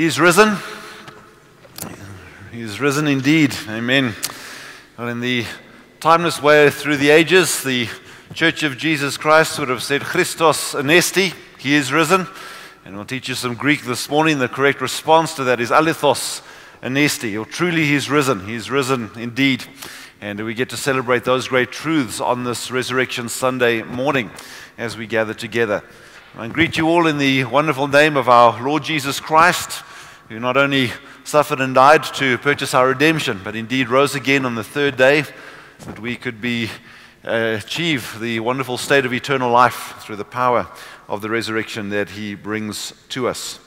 He is risen. He is risen indeed. Amen. Well, in the timeless way through the ages, the Church of Jesus Christ would have said, Christos anesti, He is risen. And we'll teach you some Greek this morning. The correct response to that is alithos anesti, or truly He is risen. He is risen indeed. And we get to celebrate those great truths on this Resurrection Sunday morning as we gather together. I greet you all in the wonderful name of our Lord Jesus Christ, who not only suffered and died to purchase our redemption, but indeed rose again on the third day that we could be, uh, achieve the wonderful state of eternal life through the power of the resurrection that he brings to us.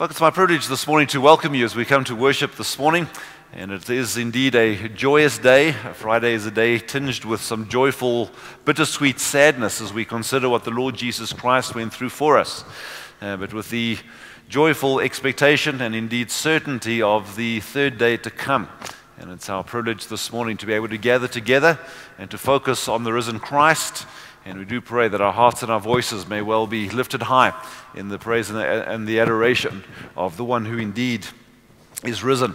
It's my privilege this morning to welcome you as we come to worship this morning. And it is indeed a joyous day. Friday is a day tinged with some joyful, bittersweet sadness as we consider what the Lord Jesus Christ went through for us. Uh, but with the joyful expectation and indeed certainty of the third day to come. And it's our privilege this morning to be able to gather together and to focus on the risen Christ. And we do pray that our hearts and our voices may well be lifted high in the praise and the, and the adoration of the one who indeed is risen.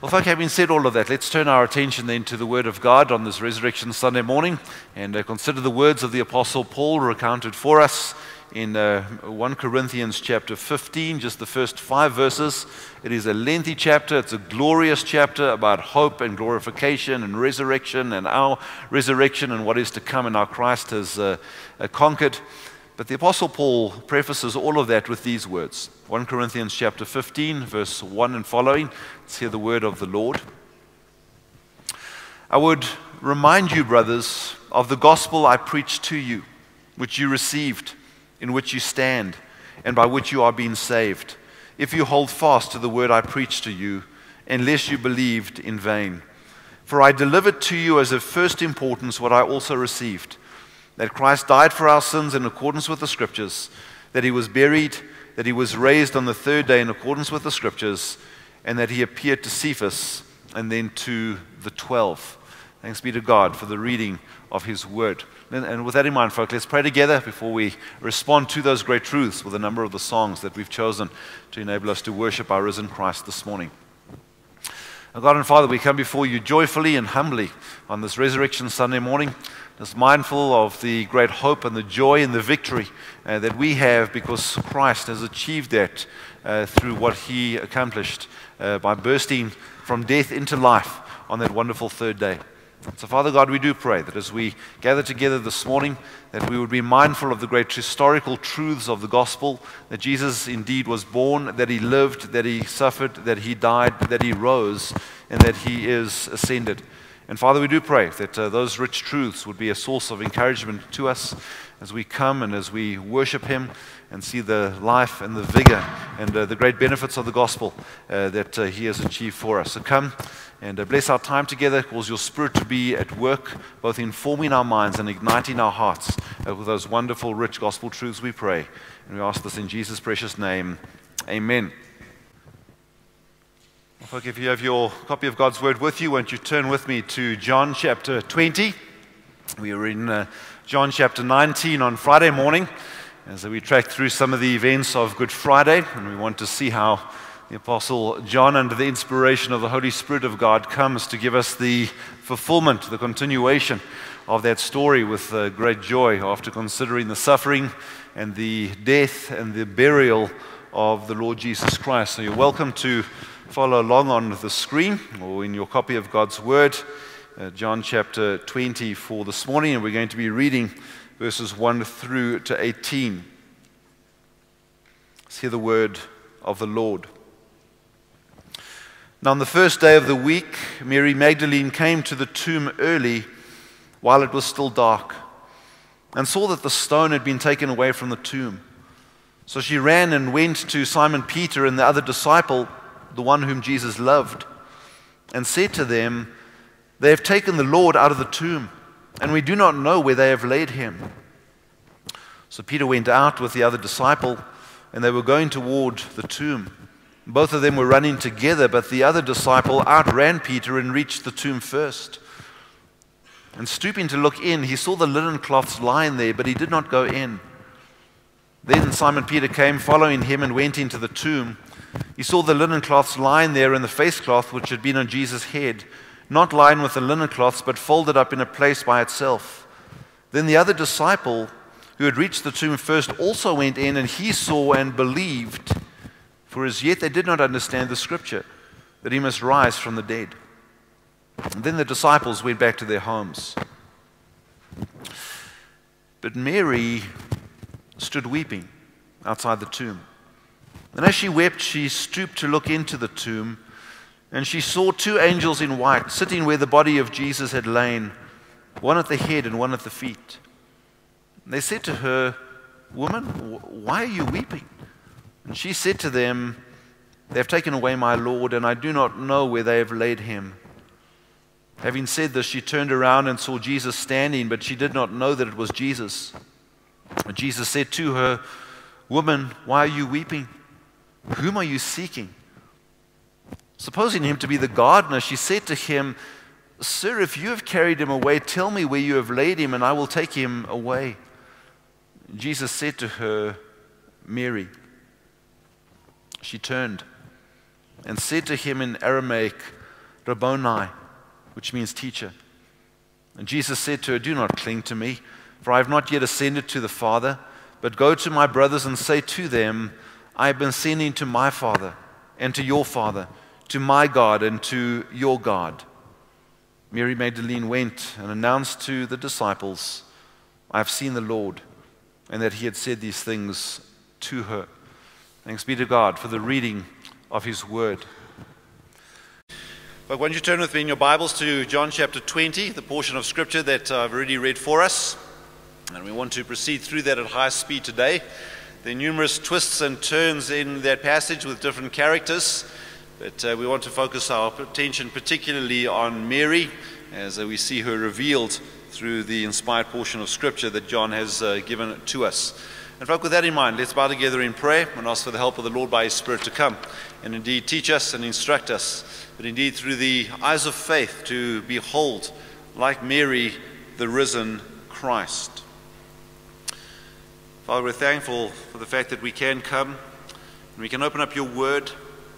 Well, folk, having said all of that, let's turn our attention then to the Word of God on this Resurrection Sunday morning and uh, consider the words of the Apostle Paul recounted for us in uh, 1 Corinthians chapter 15, just the first five verses. It is a lengthy chapter, it's a glorious chapter about hope and glorification and resurrection and our resurrection and what is to come and how Christ has uh, uh conquered. But the Apostle Paul prefaces all of that with these words 1 Corinthians chapter 15, verse 1 and following. Let's hear the word of the Lord. I would remind you, brothers, of the gospel I preached to you, which you received, in which you stand, and by which you are being saved, if you hold fast to the word I preached to you, unless you believed in vain. For I delivered to you as of first importance what I also received that Christ died for our sins in accordance with the Scriptures, that he was buried, that he was raised on the third day in accordance with the Scriptures, and that he appeared to Cephas and then to the twelve. Thanks be to God for the reading of his word. And with that in mind, folks, let's pray together before we respond to those great truths with a number of the songs that we've chosen to enable us to worship our risen Christ this morning. God and Father, we come before you joyfully and humbly on this Resurrection Sunday morning is mindful of the great hope and the joy and the victory uh, that we have because Christ has achieved that uh, through what he accomplished uh, by bursting from death into life on that wonderful third day. So, Father God, we do pray that as we gather together this morning, that we would be mindful of the great historical truths of the gospel that Jesus indeed was born, that he lived, that he suffered, that he died, that he rose, and that he is ascended. And Father, we do pray that uh, those rich truths would be a source of encouragement to us as we come and as we worship Him and see the life and the vigor and uh, the great benefits of the gospel uh, that uh, He has achieved for us. So come and uh, bless our time together. Cause your Spirit to be at work, both informing our minds and igniting our hearts uh, with those wonderful, rich gospel truths, we pray. And we ask this in Jesus' precious name. Amen. Well, if you have your copy of God's Word with you, won't you turn with me to John chapter 20? We were in uh, John chapter 19 on Friday morning as we track through some of the events of Good Friday, and we want to see how the Apostle John, under the inspiration of the Holy Spirit of God, comes to give us the fulfillment, the continuation of that story with uh, great joy after considering the suffering and the death and the burial of the Lord Jesus Christ. So you're welcome to follow along on the screen or in your copy of God's Word, uh, John chapter 20 for this morning, and we're going to be reading verses 1 through to 18. Let's hear the word of the Lord. Now, on the first day of the week, Mary Magdalene came to the tomb early while it was still dark and saw that the stone had been taken away from the tomb. So she ran and went to Simon Peter and the other disciple the one whom Jesus loved, and said to them, They have taken the Lord out of the tomb, and we do not know where they have laid him. So Peter went out with the other disciple, and they were going toward the tomb. Both of them were running together, but the other disciple outran Peter and reached the tomb first. And stooping to look in, he saw the linen cloths lying there, but he did not go in. Then Simon Peter came, following him, and went into the tomb. He saw the linen cloths lying there and the face cloth which had been on Jesus' head, not lying with the linen cloths, but folded up in a place by itself. Then the other disciple who had reached the tomb first also went in, and he saw and believed, for as yet they did not understand the scripture, that he must rise from the dead. And then the disciples went back to their homes. But Mary stood weeping outside the tomb. And as she wept, she stooped to look into the tomb, and she saw two angels in white sitting where the body of Jesus had lain, one at the head and one at the feet. And they said to her, Woman, why are you weeping? And she said to them, They have taken away my Lord, and I do not know where they have laid him. Having said this, she turned around and saw Jesus standing, but she did not know that it was Jesus. And Jesus said to her, Woman, why are you weeping? Whom are you seeking? Supposing him to be the gardener, she said to him, Sir, if you have carried him away, tell me where you have laid him, and I will take him away. Jesus said to her, Mary. She turned and said to him in Aramaic, Rabboni, which means teacher. And Jesus said to her, Do not cling to me, for I have not yet ascended to the Father, but go to my brothers and say to them, I have been ascending to my Father and to your Father, to my God and to your God. Mary Magdalene went and announced to the disciples, I have seen the Lord, and that he had said these things to her. Thanks be to God for the reading of his word. But why don't you turn with me in your Bibles to John chapter 20, the portion of scripture that I've already read for us. And we want to proceed through that at high speed today. There are numerous twists and turns in that passage with different characters, but uh, we want to focus our attention particularly on Mary as uh, we see her revealed through the inspired portion of Scripture that John has uh, given to us. And, folk, with that in mind, let's bow together in prayer and ask for the help of the Lord by His Spirit to come and indeed teach us and instruct us but indeed through the eyes of faith to behold, like Mary, the risen Christ. Father, we're thankful for the fact that we can come and we can open up your word,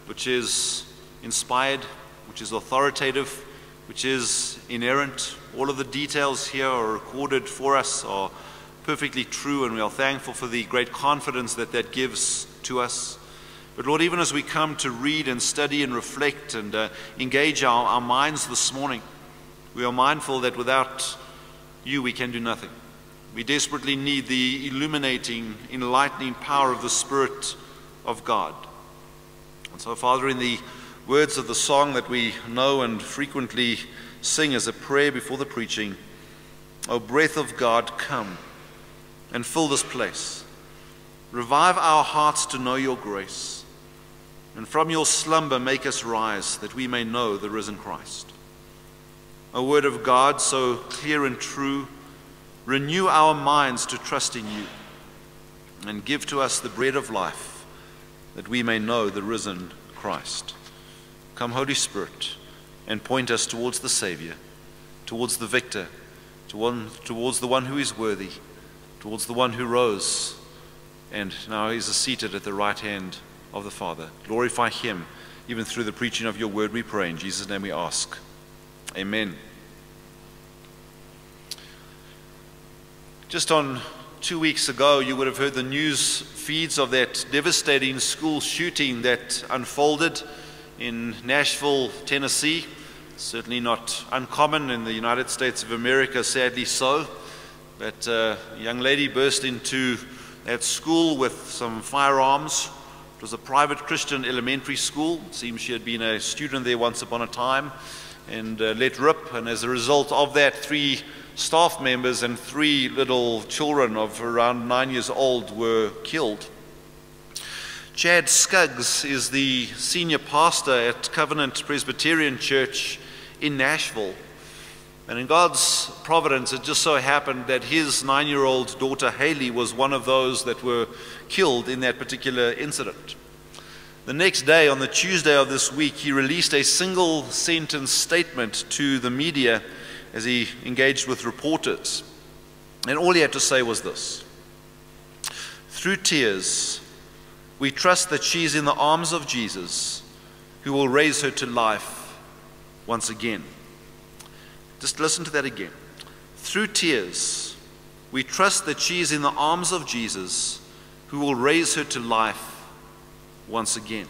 which is inspired, which is authoritative, which is inerrant. All of the details here are recorded for us, are perfectly true, and we are thankful for the great confidence that that gives to us. But Lord, even as we come to read and study and reflect and uh, engage our, our minds this morning, we are mindful that without you we can do nothing. We desperately need the illuminating, enlightening power of the Spirit of God. And so, Father, in the words of the song that we know and frequently sing as a prayer before the preaching, O breath of God, come and fill this place. Revive our hearts to know your grace and from your slumber make us rise, that we may know the risen Christ. A word of God so clear and true, renew our minds to trust in you, and give to us the bread of life, that we may know the risen Christ. Come, Holy Spirit, and point us towards the Savior, towards the victor, towards the one who is worthy, towards the one who rose, and now is seated at the right hand of the Father. Glorify him, even through the preaching of your word, we pray. In Jesus' name we ask. Amen. Just on two weeks ago, you would have heard the news feeds of that devastating school shooting that unfolded in Nashville, Tennessee. Certainly not uncommon in the United States of America, sadly so. But uh, a young lady burst into that school with some firearms it was a private Christian elementary school. It seems she had been a student there once upon a time and uh, let rip. And as a result of that, three staff members and three little children of around nine years old were killed. Chad Scruggs is the senior pastor at Covenant Presbyterian Church in Nashville. And in God's providence, it just so happened that his nine year old daughter Hallie was one of those that were killed in that particular incident. The next day, on the Tuesday of this week, he released a single sentence statement to the media as he engaged with reporters. And all he had to say was this Through tears, we trust that she is in the arms of Jesus, who will raise her to life once again. Just listen to that again. Through tears, we trust that she is in the arms of Jesus, who will raise her to life once again.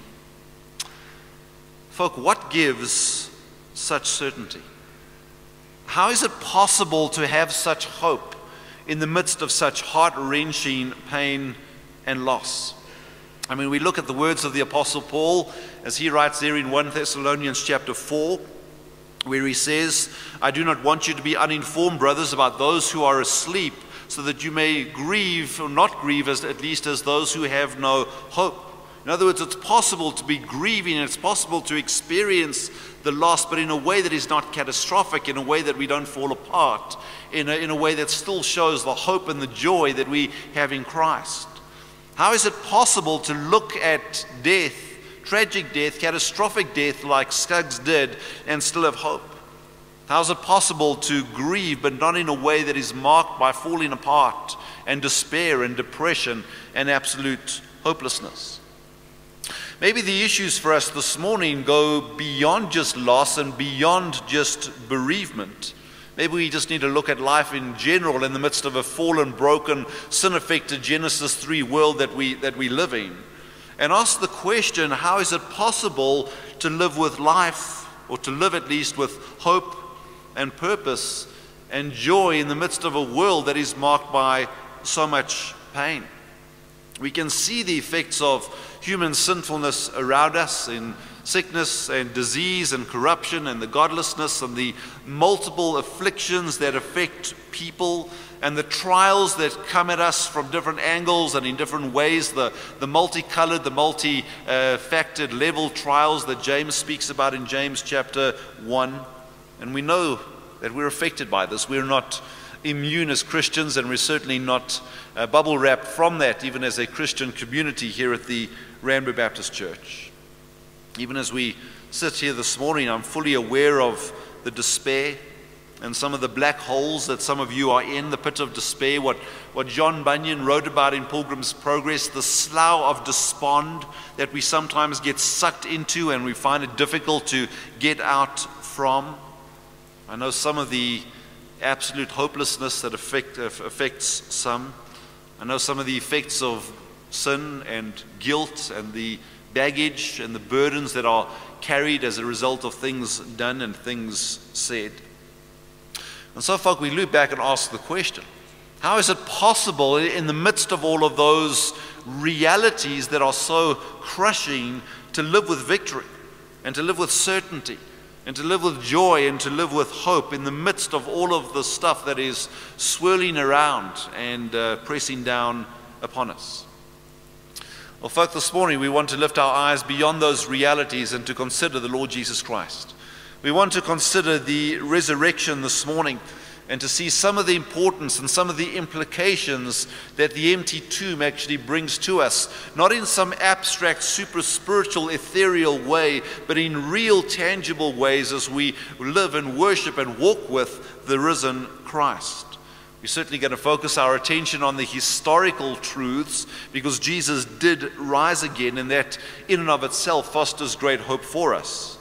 Folk, what gives such certainty? How is it possible to have such hope in the midst of such heart wrenching pain and loss? I mean, we look at the words of the Apostle Paul as he writes there in 1 Thessalonians chapter 4, where he says, I do not want you to be uninformed, brothers, about those who are asleep, so that you may grieve, or not grieve, as, at least as those who have no hope. In other words, it's possible to be grieving and it's possible to experience the loss, but in a way that is not catastrophic, in a way that we don't fall apart, in a, in a way that still shows the hope and the joy that we have in Christ. How is it possible to look at death, tragic death, catastrophic death, like Scruggs did, and still have hope? How is it possible to grieve, but not in a way that is marked by falling apart and despair and depression and absolute hopelessness? Maybe the issues for us this morning go beyond just loss and beyond just bereavement. Maybe we just need to look at life in general in the midst of a fallen, broken, sin affected Genesis 3 world that we, that we live in. And ask the question how is it possible to live with life, or to live at least with hope and purpose and joy in the midst of a world that is marked by so much pain? We can see the effects of human sinfulness around us in sickness and disease and corruption and the godlessness and the multiple afflictions that affect people and the trials that come at us from different angles and in different ways, the, the multicolored, the multi-factored level trials that James speaks about in James chapter 1. And we know that we're affected by this. We're not immune as Christians, and we're certainly not uh, bubble wrapped from that, even as a Christian community here at the Randburg Baptist Church. Even as we sit here this morning, I'm fully aware of the despair and some of the black holes that some of you are in, the pit of despair, what, what John Bunyan wrote about in Pilgrim's Progress, the slough of despond that we sometimes get sucked into and we find it difficult to get out from. I know some of the absolute hopelessness that affect, affects some. I know some of the effects of sin and guilt and the baggage and the burdens that are carried as a result of things done and things said. And so, folk, we look back and ask the question how is it possible in the midst of all of those realities that are so crushing to live with victory and to live with certainty? And to live with joy and to live with hope in the midst of all of the stuff that is swirling around and uh, pressing down upon us. Well, folks, this morning we want to lift our eyes beyond those realities and to consider the Lord Jesus Christ. We want to consider the resurrection this morning and to see some of the importance and some of the implications that the empty tomb actually brings to us, not in some abstract, super spiritual, ethereal way, but in real, tangible ways as we live and worship and walk with the risen Christ. We're certainly going to focus our attention on the historical truths because Jesus did rise again, and that in and of itself fosters great hope for us.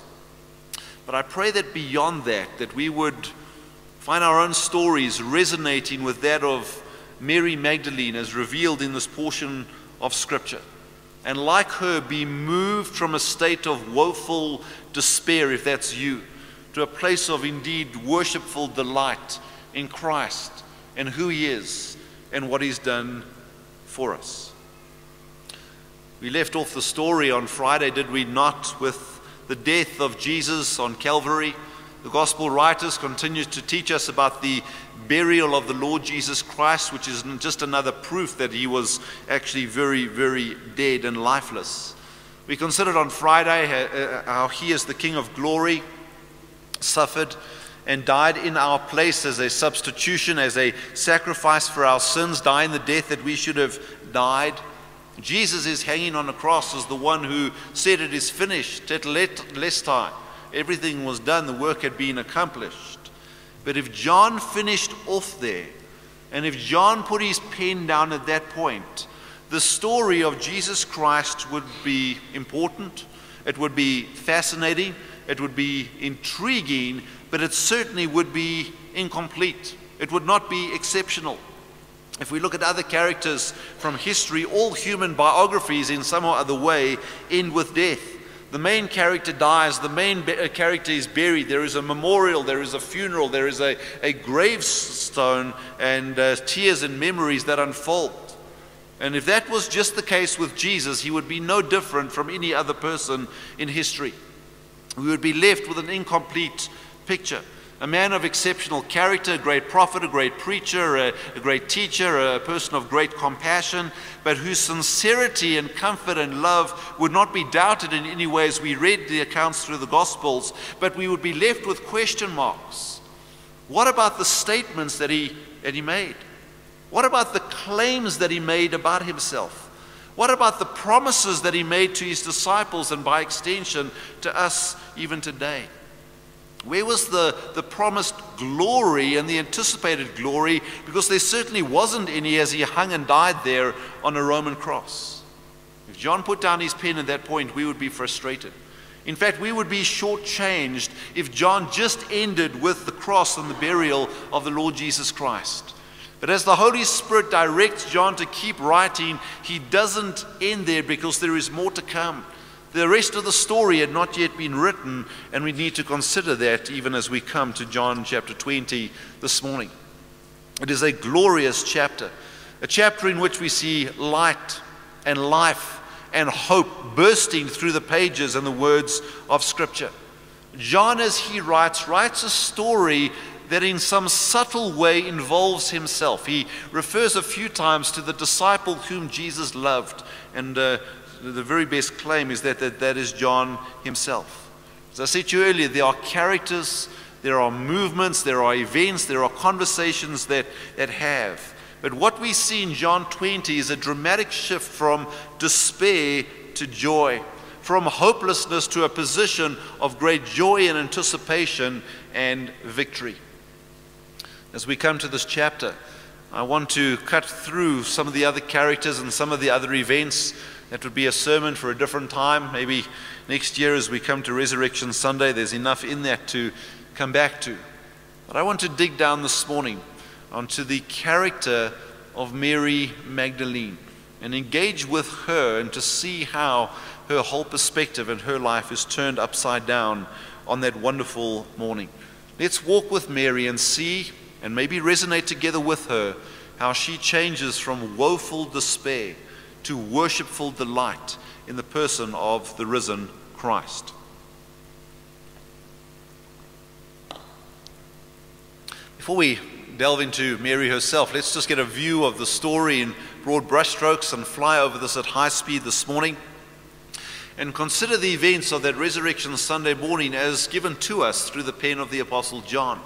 But I pray that beyond that, that we would find our own stories resonating with that of Mary Magdalene as revealed in this portion of Scripture. And like her, be moved from a state of woeful despair, if that's you, to a place of indeed worshipful delight in Christ and who He is and what He's done for us. We left off the story on Friday, did we not, with the death of Jesus on Calvary? The gospel writers continue to teach us about the burial of the Lord Jesus Christ, which is just another proof that he was actually very, very dead and lifeless. We considered on Friday uh, how he, as the King of glory, suffered and died in our place as a substitution, as a sacrifice for our sins, dying the death that we should have died. Jesus is hanging on the cross as the one who said, It is finished, tetelestai. Everything was done, the work had been accomplished. But if John finished off there, and if John put his pen down at that point, the story of Jesus Christ would be important, it would be fascinating, it would be intriguing, but it certainly would be incomplete. It would not be exceptional. If we look at other characters from history, all human biographies in some or other way end with death. The main character dies, the main uh, character is buried, there is a memorial, there is a funeral, there is a, a gravestone, and uh, tears and memories that unfold. And if that was just the case with Jesus, he would be no different from any other person in history. We would be left with an incomplete picture. A man of exceptional character, a great prophet, a great preacher, a, a, great teacher, a person of great compassion, but whose sincerity and comfort and love would not be doubted in any way as we read the accounts through the Gospels, but we would be left with question marks. What about the statements that he, that he made? What about the claims that he made about himself? What about the promises that he made to his disciples and by extension to us even today? Where was the, the promised glory and the anticipated glory? Because there certainly wasn't any as he hung and died there on a Roman cross. If John put down his pen at that point, we would be frustrated. In fact, we would be shortchanged if John just ended with the cross and the burial of the Lord Jesus Christ. But as the Holy Spirit directs John to keep writing, he doesn't end there because there is more to come. The rest of the story had not yet been written, and we need to consider that even as we come to John chapter 20 this morning. It is a glorious chapter, a chapter in which we see light and life and hope bursting through the pages and the words of Scripture. John, as he writes, writes a story that in some subtle way involves himself. He refers a few times to the disciple whom Jesus loved, and uh, the very best claim is that, that that is John himself. As I said to you earlier, there are characters, there are movements, there are events, there are conversations that, that have. But what we see in John 20 is a dramatic shift from despair to joy, from hopelessness to a position of great joy and anticipation and victory. As we come to this chapter, I want to cut through some of the other characters and some of the other events. That would be a sermon for a different time. Maybe next year, as we come to Resurrection Sunday, there's enough in that to come back to. But I want to dig down this morning onto the character of Mary Magdalene and engage with her and to see how her whole perspective and her life is turned upside down on that wonderful morning. Let's walk with Mary and see and maybe resonate together with her how she changes from woeful despair to worshipful delight in the person of the risen Christ. Before we delve into Mary herself, let's just get a view of the story in broad brushstrokes and fly over this at high speed this morning and consider the events of that Resurrection Sunday morning as given to us through the pen of the Apostle John.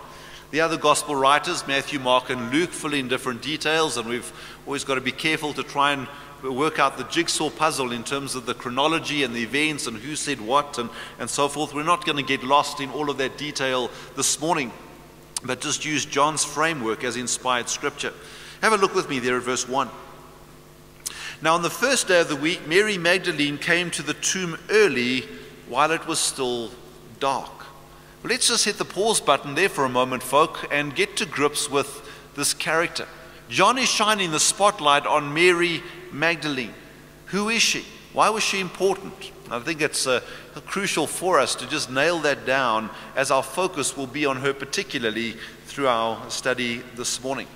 The other gospel writers, Matthew, Mark, and Luke, fill in different details, and we've always got to be careful to try and work out the jigsaw puzzle in terms of the chronology and the events and who said what and, and so forth. We're not going to get lost in all of that detail this morning, but just use John's framework as inspired scripture. Have a look with me there at verse 1. Now, on the first day of the week, Mary Magdalene came to the tomb early while it was still dark. Let's just hit the pause button there for a moment, folk, and get to grips with this character. John is shining the spotlight on Mary Magdalene. Who is she? Why was she important? I think it's uh, crucial for us to just nail that down as our focus will be on her, particularly through our study this morning.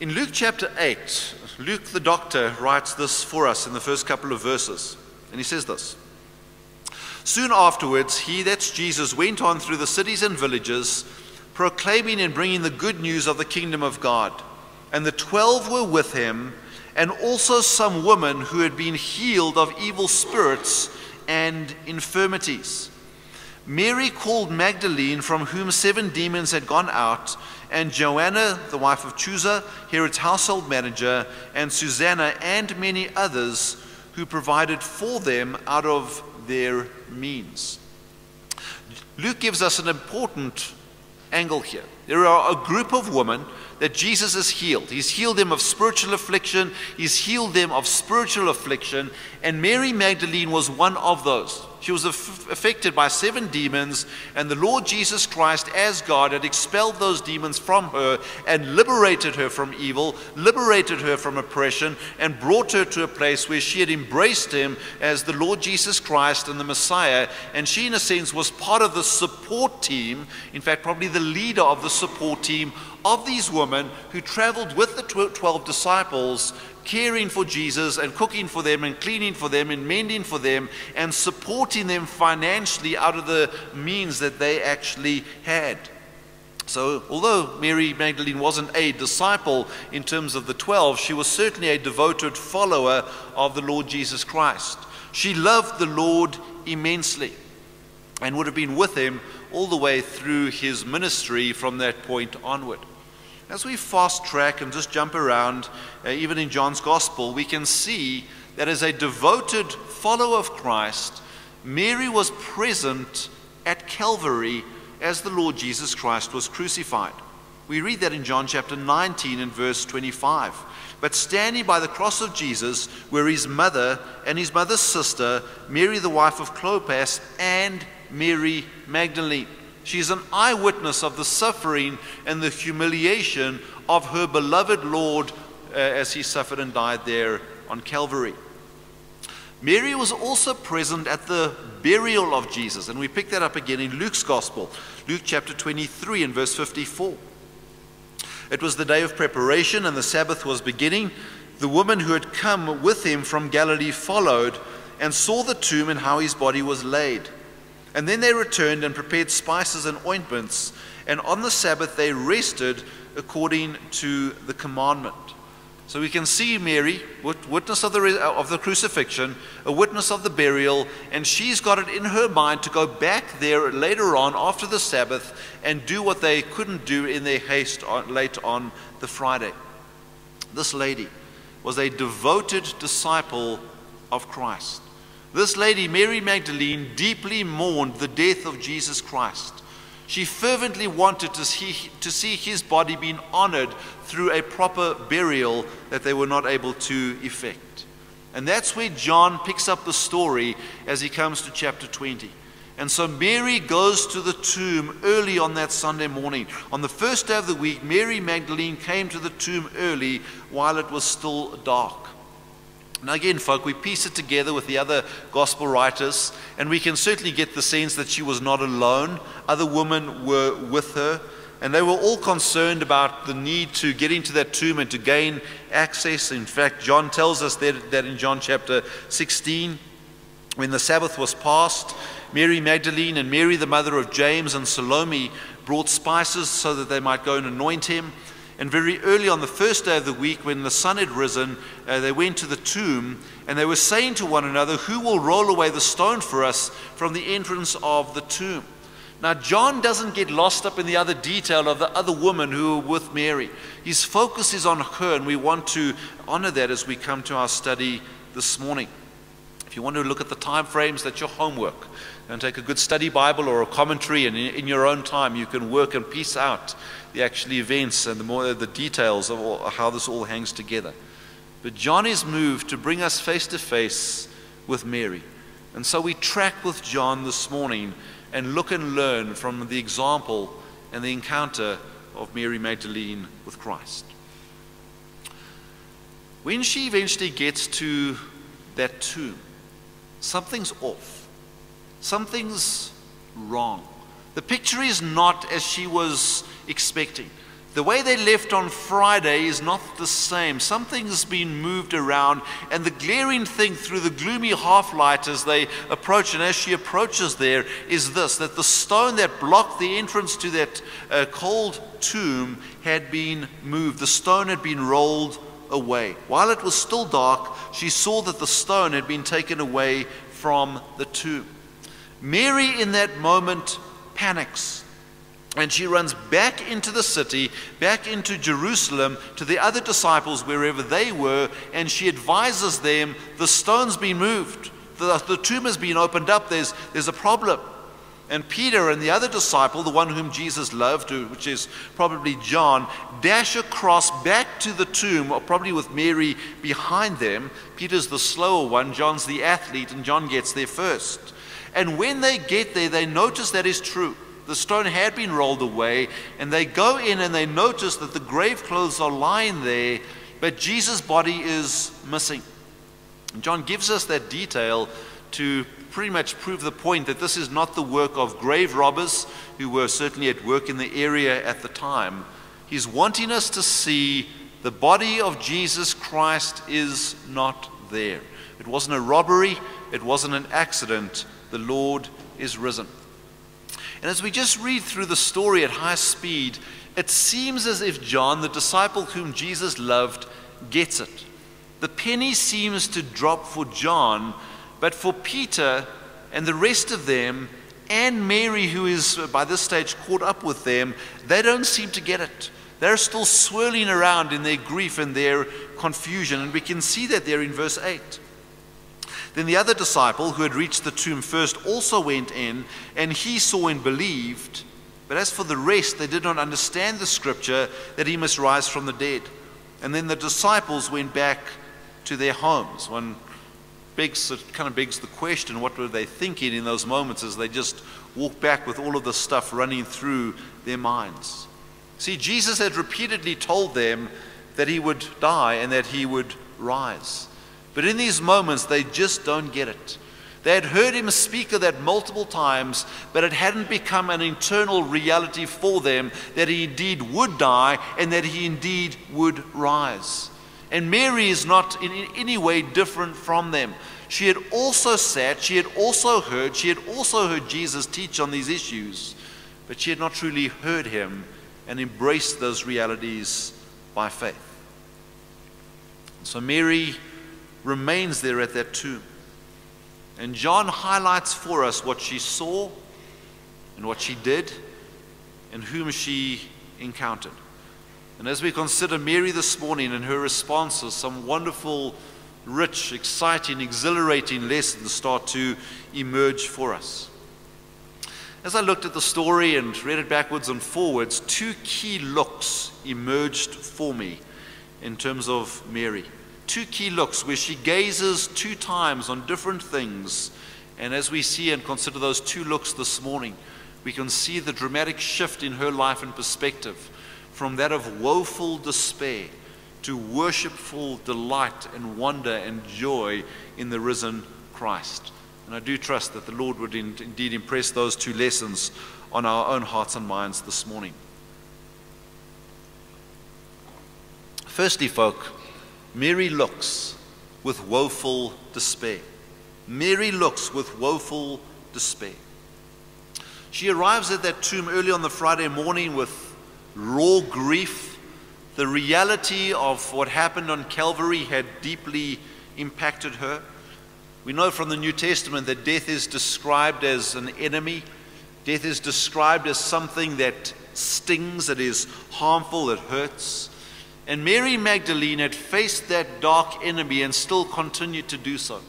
In Luke chapter 8, Luke the doctor writes this for us in the first couple of verses. And he says this Soon afterwards, he, that's Jesus, went on through the cities and villages, proclaiming and bringing the good news of the kingdom of God. And the twelve were with him, and also some women who had been healed of evil spirits and infirmities. Mary called Magdalene, from whom seven demons had gone out, and Joanna, the wife of Chuza, Herod's household manager, and Susanna, and many others who provided for them out of their means. Luke gives us an important angle here. There are a group of women that Jesus has healed. He's healed them of spiritual affliction, He's healed them of spiritual affliction, and Mary Magdalene was one of those. She was aff- affected by seven demons, and the Lord Jesus Christ, as God, had expelled those demons from her and liberated her from evil, liberated her from oppression, and brought her to a place where she had embraced Him as the Lord Jesus Christ and the Messiah. And she, in a sense, was part of the support team, in fact, probably the leader of the support team of these women who traveled with the 12 disciples caring for Jesus and cooking for them and cleaning for them and mending for them and supporting them financially out of the means that they actually had. So, although Mary Magdalene wasn't a disciple in terms of the 12, she was certainly a devoted follower of the Lord Jesus Christ. She loved the Lord immensely and would have been with him all the way through his ministry from that point onward. As we fast track and just jump around, uh, even in John's Gospel, we can see that as a devoted follower of Christ, Mary was present at Calvary as the Lord Jesus Christ was crucified. We read that in John chapter 19 and verse 25. But standing by the cross of Jesus were his mother and his mother's sister, Mary the wife of Clopas, and Mary Magdalene. She is an eyewitness of the suffering and the humiliation of her beloved Lord uh, as he suffered and died there on Calvary. Mary was also present at the burial of Jesus, and we pick that up again in Luke's Gospel, Luke chapter 23 and verse 54. It was the day of preparation, and the Sabbath was beginning. The woman who had come with him from Galilee followed and saw the tomb and how his body was laid. And then they returned and prepared spices and ointments, and on the Sabbath they rested according to the commandment. So we can see Mary, witness of the, uh, of the crucifixion, a witness of the burial, and she's got it in her mind to go back there later on after the Sabbath and do what they couldn't do in their haste on, late on the Friday. This lady was a devoted disciple of Christ. This lady, Mary Magdalene, deeply mourned the death of Jesus Christ. She fervently wanted to see, to see his body being honored through a proper burial that they were not able to effect. And that's where John picks up the story as he comes to chapter 20. And so Mary goes to the tomb early on that Sunday morning. On the first day of the week, Mary Magdalene came to the tomb early while it was still dark. Now, again, folk, we piece it together with the other gospel writers, and we can certainly get the sense that she was not alone. Other women were with her, and they were all concerned about the need to get into that tomb and to gain access. In fact, John tells us that, that in John chapter 16, when the Sabbath was past, Mary Magdalene and Mary, the mother of James and Salome, brought spices so that they might go and anoint him. And very early on the first day of the week, when the sun had risen, uh, they went to the tomb and they were saying to one another, Who will roll away the stone for us from the entrance of the tomb? Now, John doesn't get lost up in the other detail of the other woman who were with Mary. His focus is on her, and we want to honor that as we come to our study this morning. If you want to look at the time frames, that's your homework. And take a good study Bible or a commentary, and in your own time, you can work and piece out the actual events and the more the details of all, how this all hangs together. But John is moved to bring us face to face with Mary. And so we track with John this morning and look and learn from the example and the encounter of Mary Magdalene with Christ. When she eventually gets to that tomb, something's off. Something's wrong. The picture is not as she was expecting. The way they left on Friday is not the same. Something's been moved around, and the glaring thing through the gloomy half light as they approach, and as she approaches there, is this that the stone that blocked the entrance to that uh, cold tomb had been moved. The stone had been rolled away. While it was still dark, she saw that the stone had been taken away from the tomb. Mary, in that moment, panics. And she runs back into the city, back into Jerusalem to the other disciples wherever they were, and she advises them the stone's been moved, the, the tomb has been opened up, there's, there's a problem. And Peter and the other disciple, the one whom Jesus loved, which is probably John, dash across back to the tomb, or probably with Mary behind them. Peter's the slower one, John's the athlete, and John gets there first. And when they get there, they notice that is true. The stone had been rolled away, and they go in and they notice that the grave clothes are lying there, but Jesus' body is missing. And John gives us that detail to pretty much prove the point that this is not the work of grave robbers who were certainly at work in the area at the time. He's wanting us to see the body of Jesus Christ is not there. It wasn't a robbery, it wasn't an accident. The Lord is risen. And as we just read through the story at high speed, it seems as if John, the disciple whom Jesus loved, gets it. The penny seems to drop for John but for Peter and the rest of them, and Mary, who is by this stage caught up with them, they don't seem to get it. They're still swirling around in their grief and their confusion. And we can see that there in verse 8. Then the other disciple who had reached the tomb first also went in, and he saw and believed. But as for the rest, they did not understand the scripture that he must rise from the dead. And then the disciples went back to their homes. One begs, it kind of begs the question what were they thinking in those moments as they just walk back with all of this stuff running through their minds? See, Jesus had repeatedly told them that he would die and that he would rise. But in these moments, they just don't get it. They had heard him speak of that multiple times, but it hadn't become an internal reality for them that he indeed would die and that he indeed would rise. And Mary is not in any way different from them. She had also sat, she had also heard, she had also heard Jesus teach on these issues, but she had not truly heard him and embrace those realities by faith. So Mary remains there at that tomb. And John highlights for us what she saw and what she did and whom she encountered. And as we consider Mary this morning and her responses, some wonderful, rich, exciting, exhilarating lessons start to emerge for us. As I looked at the story and read it backwards and forwards, two key looks emerged for me in terms of Mary. Two key looks where she gazes two times on different things. And as we see and consider those two looks this morning, we can see the dramatic shift in her life and perspective from that of woeful despair to worshipful delight and wonder and joy in the risen Christ. And I do trust that the Lord would indeed impress those two lessons on our own hearts and minds this morning. Firstly, folk, Mary looks with woeful despair. Mary looks with woeful despair. She arrives at that tomb early on the Friday morning with raw grief, the reality of what happened on Calvary had deeply impacted her. We know from the New Testament that death is described as an enemy. Death is described as something that stings, that is harmful, that hurts. And Mary Magdalene had faced that dark enemy and still continued to do so.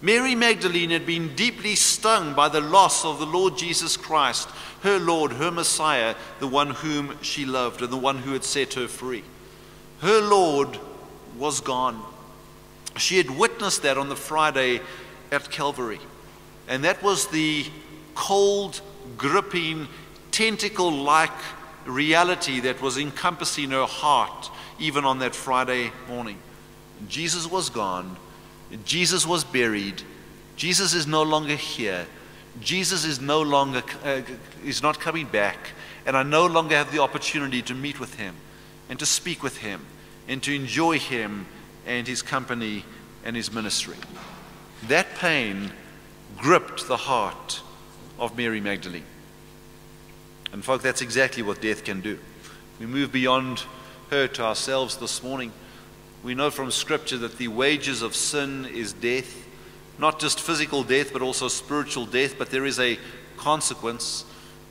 Mary Magdalene had been deeply stung by the loss of the Lord Jesus Christ, her Lord, her Messiah, the one whom she loved and the one who had set her free. Her Lord was gone. She had witnessed that on the Friday at Calvary. And that was the cold, gripping, tentacle like reality that was encompassing her heart even on that Friday morning. Jesus was gone Jesus was buried. Jesus is no longer here. Jesus is no longer uh, is not coming back, and I no longer have the opportunity to meet with him and to speak with him and to enjoy him and his company and his ministry. That pain gripped the heart of Mary Magdalene. And, folk, that's exactly what death can do. We move beyond her to ourselves this morning. We know from Scripture that the wages of sin is death, not just physical death, but also spiritual death, but there is a consequence.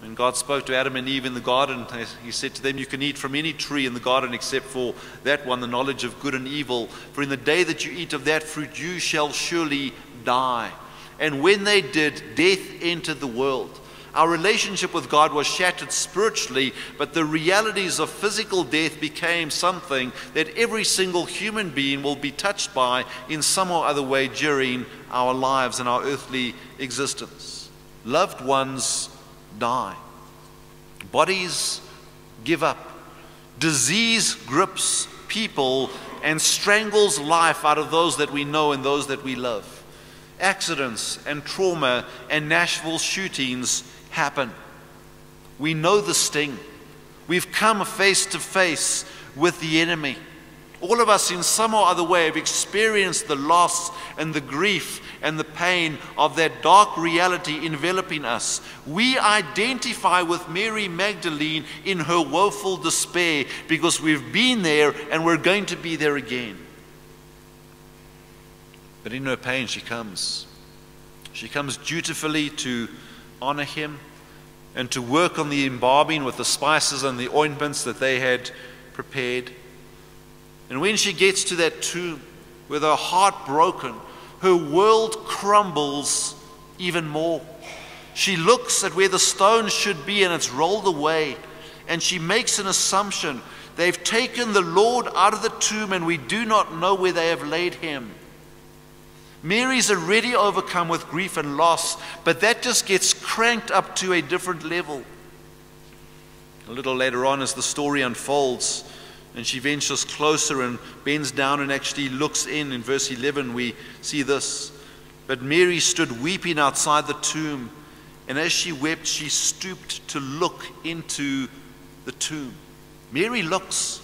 When God spoke to Adam and Eve in the garden, He said to them, You can eat from any tree in the garden except for that one, the knowledge of good and evil. For in the day that you eat of that fruit, you shall surely die. And when they did, death entered the world. Our relationship with God was shattered spiritually, but the realities of physical death became something that every single human being will be touched by in some or other way during our lives and our earthly existence. Loved ones die, bodies give up, disease grips people and strangles life out of those that we know and those that we love accidents and trauma and Nashville shootings happen. We know the sting. We've come face to face with the enemy. All of us, in some or other way, have experienced the loss and the grief and the pain of that dark reality enveloping us. We identify with Mary Magdalene in her woeful despair because we've been there and we're going to be there again. But in her pain, she comes. She comes dutifully to honor him and to work on the embalming with the spices and the ointments that they had prepared. And when she gets to that tomb with her heart broken, her world crumbles even more. She looks at where the stone should be and it's rolled away, and she makes an assumption. They've taken the Lord out of the tomb, and we do not know where they have laid him. Mary's already overcome with grief and loss, but that just gets cranked up to a different level. A little later on, as the story unfolds, and she ventures closer and bends down and actually looks in, in verse 11, we see this. But Mary stood weeping outside the tomb, and as she wept, she stooped to look into the tomb. Mary looks.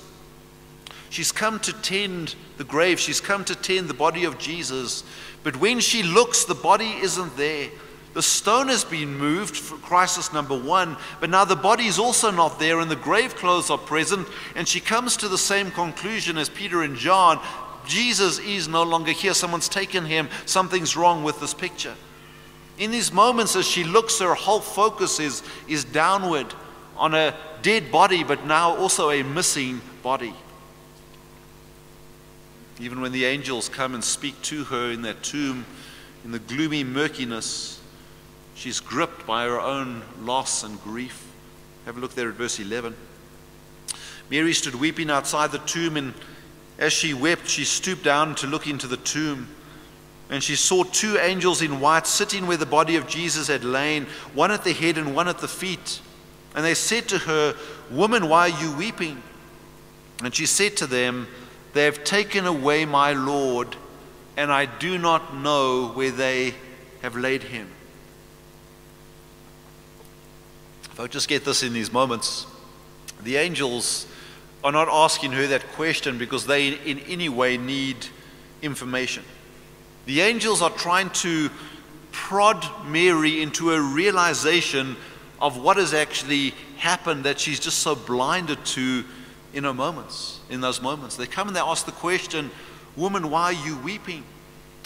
She's come to tend the grave, she's come to tend the body of Jesus. But when she looks, the body isn't there. The stone has been moved for crisis number one, but now the body is also not there, and the grave clothes are present. And she comes to the same conclusion as Peter and John Jesus is no longer here. Someone's taken him. Something's wrong with this picture. In these moments, as she looks, her whole focus is, is downward on a dead body, but now also a missing body. Even when the angels come and speak to her in that tomb, in the gloomy murkiness, she's gripped by her own loss and grief. Have a look there at verse 11. Mary stood weeping outside the tomb, and as she wept, she stooped down to look into the tomb. And she saw two angels in white sitting where the body of Jesus had lain, one at the head and one at the feet. And they said to her, Woman, why are you weeping? And she said to them, they have taken away my Lord, and I do not know where they have laid him. If I just get this in these moments, the angels are not asking her that question because they, in any way, need information. The angels are trying to prod Mary into a realization of what has actually happened that she's just so blinded to in her moments, in those moments. They come and they ask the question, Woman, why are you weeping?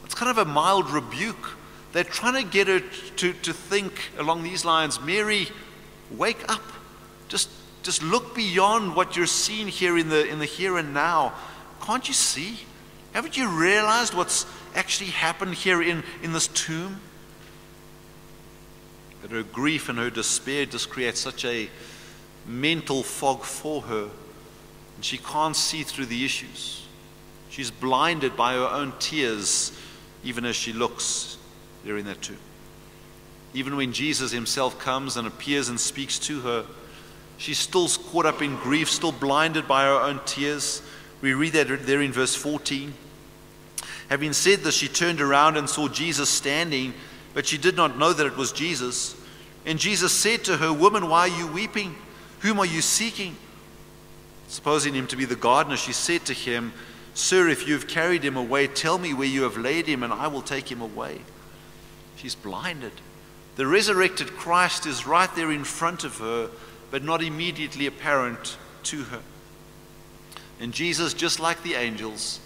It's kind of a mild rebuke. They're trying to get her to, to think along these lines Mary, wake up. Just, just look beyond what you're seeing here in the, in the here and now. Can't you see? Haven't you realized what's actually happened here in, in this tomb? But her grief and her despair just create such a mental fog for her and she can't see through the issues. She's blinded by her own tears, even as she looks there in that tomb. Even when Jesus himself comes and appears and speaks to her, she's still caught up in grief, still blinded by her own tears. We read that there in verse 14. Having said this, she turned around and saw Jesus standing, but she did not know that it was Jesus. And Jesus said to her, Woman, why are you weeping? Whom are you seeking? Supposing him to be the gardener, she said to him, Sir, if you have carried him away, tell me where you have laid him, and I will take him away. She's blinded. The resurrected Christ is right there in front of her, but not immediately apparent to her. And Jesus, just like the angels,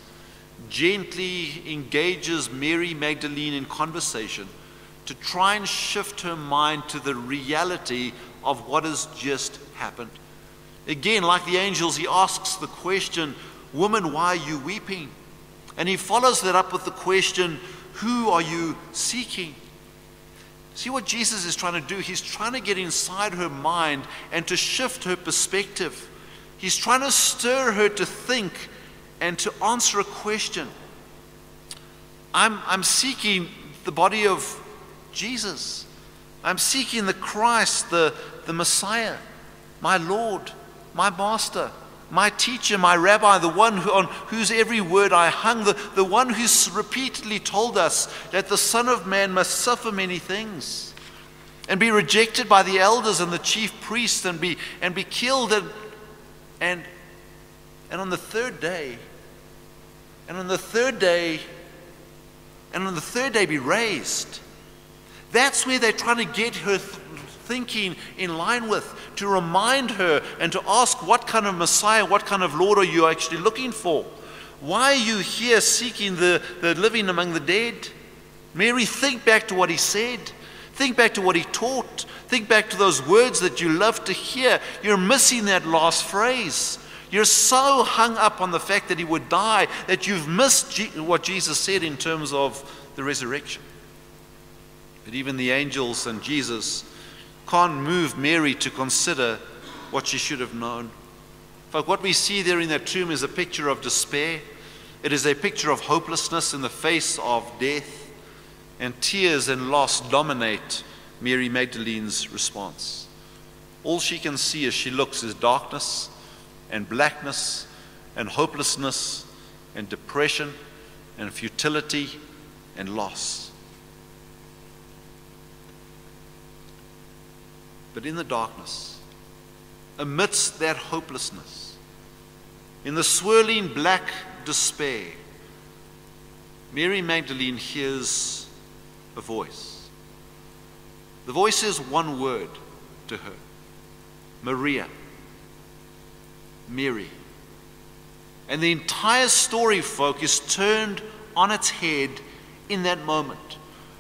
gently engages Mary Magdalene in conversation to try and shift her mind to the reality of what has just happened. Again, like the angels, he asks the question, Woman, why are you weeping? And he follows that up with the question, Who are you seeking? See what Jesus is trying to do? He's trying to get inside her mind and to shift her perspective. He's trying to stir her to think and to answer a question. I'm, I'm seeking the body of Jesus. I'm seeking the Christ, the, the Messiah, my Lord, my Master, my teacher, my rabbi, the one who, on whose every word I hung, the, the one who's repeatedly told us that the Son of Man must suffer many things and be rejected by the elders and the chief priests and be, and be killed and, and, and on the third day, and on the third day, and on the third day be raised. That's where they're trying to get her th- thinking in line with, to remind her and to ask what kind of Messiah, what kind of Lord are you actually looking for? Why are you here seeking the, the living among the dead? Mary, think back to what he said. Think back to what he taught. Think back to those words that you love to hear. You're missing that last phrase. You're so hung up on the fact that he would die that you've missed what Jesus said in terms of the resurrection. But even the angels and Jesus can't move Mary to consider what she should have known. But what we see there in that tomb is a picture of despair. It is a picture of hopelessness in the face of death, and tears and loss dominate Mary Magdalene's response. All she can see as she looks is darkness and blackness and hopelessness and depression and futility and loss. But in the darkness, amidst that hopelessness, in the swirling black despair, Mary Magdalene hears a voice. The voice is one word to her Maria. Mary. And the entire story, folk, is turned on its head in that moment.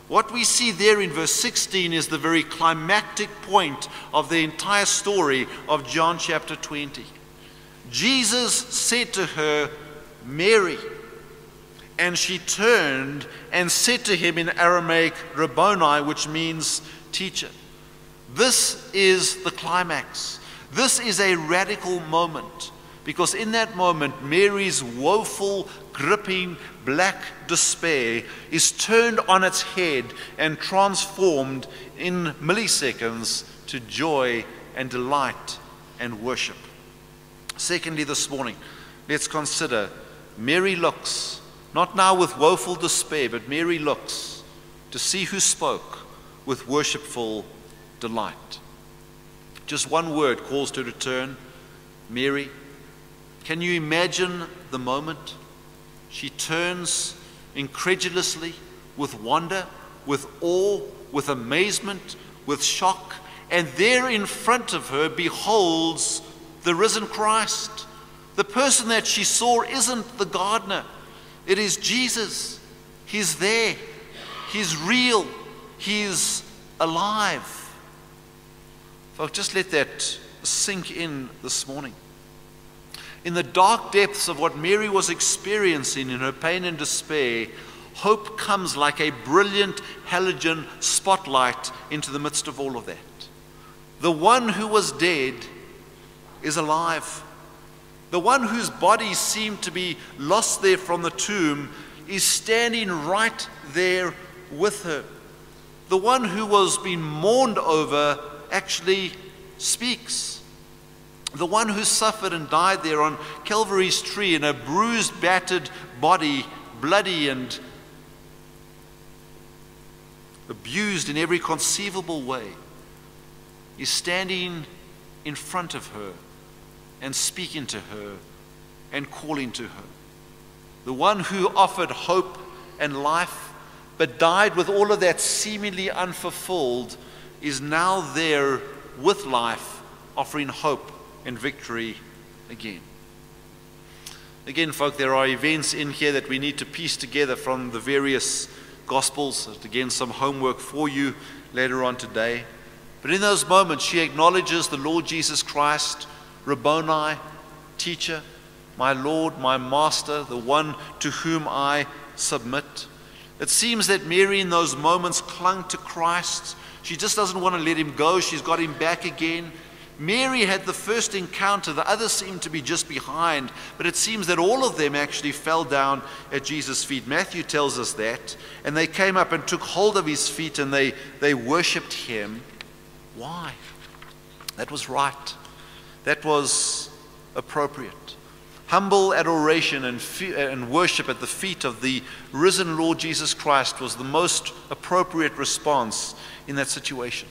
What we see there in verse 16 is the very climactic point of the entire story of John chapter 20. Jesus said to her, Mary. And she turned and said to him in Aramaic, Rabboni, which means teacher. This is the climax. This is a radical moment because in that moment, Mary's woeful, gripping, black despair is turned on its head and transformed in milliseconds to joy and delight and worship. Secondly, this morning, let's consider Mary looks, not now with woeful despair, but Mary looks to see who spoke with worshipful delight. Just one word calls to return Mary. Can you imagine the moment? She turns incredulously with wonder, with awe, with amazement, with shock, and there in front of her beholds the risen Christ. The person that she saw isn't the gardener, it is Jesus. He's there, He's real, He's alive. Folks, just let that sink in this morning. In the dark depths of what Mary was experiencing in her pain and despair, hope comes like a brilliant halogen spotlight into the midst of all of that. The one who was dead is alive. The one whose body seemed to be lost there from the tomb is standing right there with her. The one who was being mourned over actually speaks. The one who suffered and died there on Calvary's tree in a bruised, battered body, bloody and abused in every conceivable way, is standing in front of her and speaking to her and calling to her. The one who offered hope and life but died with all of that seemingly unfulfilled is now there with life, offering hope and victory again. Again, folk, there are events in here that we need to piece together from the various Gospels. Again, some homework for you later on today. But in those moments, she acknowledges the Lord Jesus Christ, Rabboni, teacher, my Lord, my Master, the one to whom I submit. It seems that Mary, in those moments, clung to Christ She just doesn't want to let him go. She's got him back again. Mary had the first encounter. The others seemed to be just behind, but it seems that all of them actually fell down at Jesus' feet. Matthew tells us that. And they came up and took hold of his feet and they, they worshiped him. Why? That was right. That was appropriate. Humble adoration and, and worship at the feet of the risen Lord Jesus Christ was the most appropriate response in that situation.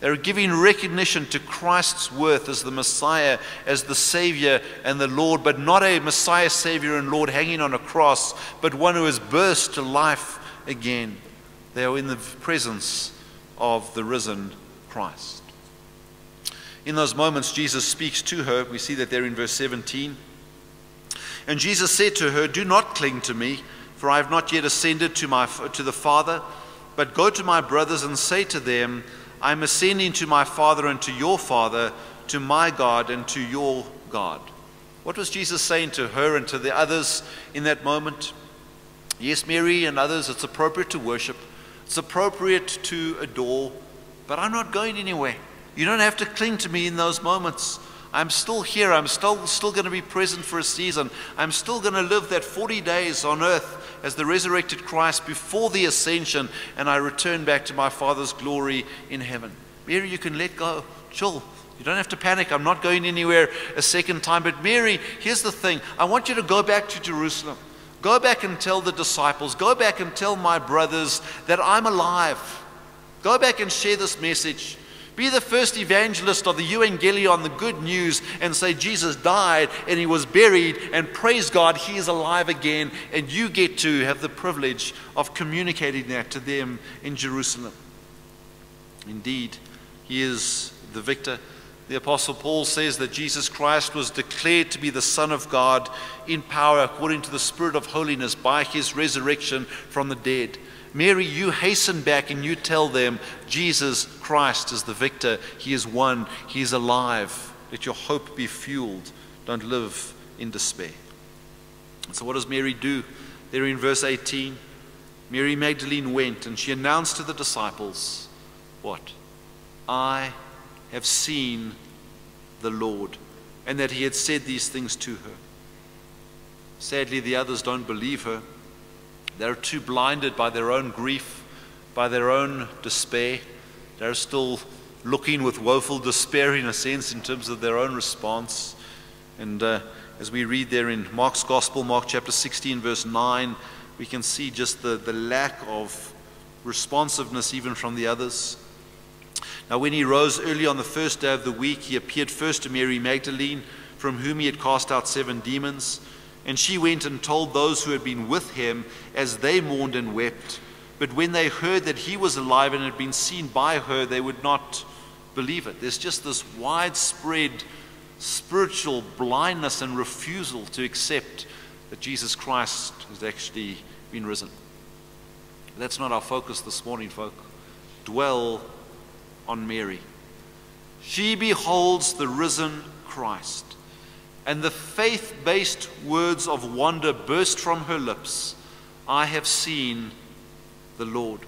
They're giving recognition to Christ's worth as the Messiah, as the Savior and the Lord, but not a Messiah, Savior, and Lord hanging on a cross, but one who has burst to life again. They are in the presence of the risen Christ. In those moments, Jesus speaks to her. We see that there in verse 17. And Jesus said to her, Do not cling to me, for I have not yet ascended to, my, to the Father, but go to my brothers and say to them, I am ascending to my Father and to your Father, to my God and to your God. What was Jesus saying to her and to the others in that moment? Yes, Mary and others, it's appropriate to worship, it's appropriate to adore, but I'm not going anywhere. You don't have to cling to me in those moments. I'm still here. I'm still, still going to be present for a season. I'm still going to live that 40 days on earth as the resurrected Christ before the ascension, and I return back to my Father's glory in heaven. Mary, you can let go. Chill. You don't have to panic. I'm not going anywhere a second time. But Mary, here's the thing I want you to go back to Jerusalem. Go back and tell the disciples, go back and tell my brothers that I'm alive. Go back and share this message. Be the first evangelist of the Evangelion, the good news, and say Jesus died and he was buried, and praise God, he is alive again, and you get to have the privilege of communicating that to them in Jerusalem. Indeed, he is the victor. The Apostle Paul says that Jesus Christ was declared to be the Son of God in power according to the Spirit of holiness by his resurrection from the dead. Mary, you hasten back and you tell them Jesus Christ is the victor. He is one. He is alive. Let your hope be fueled. Don't live in despair. So, what does Mary do? There in verse 18, Mary Magdalene went and she announced to the disciples, What? I have seen the Lord, and that he had said these things to her. Sadly, the others don't believe her. They're too blinded by their own grief, by their own despair. They're still looking with woeful despair, in a sense, in terms of their own response. And uh, as we read there in Mark's Gospel, Mark chapter 16, verse 9, we can see just the, the lack of responsiveness even from the others. Now, when he rose early on the first day of the week, he appeared first to Mary Magdalene, from whom he had cast out seven demons. And she went and told those who had been with him as they mourned and wept. But when they heard that he was alive and had been seen by her, they would not believe it. There's just this widespread spiritual blindness and refusal to accept that Jesus Christ has actually been risen. That's not our focus this morning, folk. Dwell on Mary. She beholds the risen Christ and the faith based words of wonder burst from her lips I have seen the Lord.